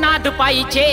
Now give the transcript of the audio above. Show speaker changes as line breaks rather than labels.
फक्त नाद पाहिजे